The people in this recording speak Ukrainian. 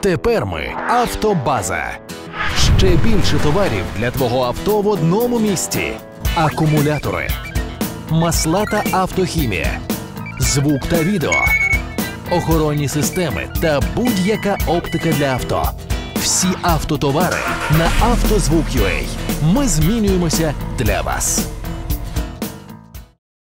Тепер ми Автобаза. Ще більше товарів для твого авто в одному місці. Акумулятори, масла та автохімія, звук та відео, охоронні системи та будь-яка оптика для авто. Всі автотовари на «Автозвук.UA». Ми змінюємося для вас.